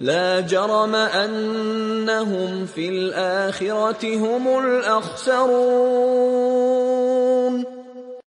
لَا جَرَمَ أَنَّهُمْ فِي الْآخِرَةِ هُمُ الْأَخْسَرُونَ.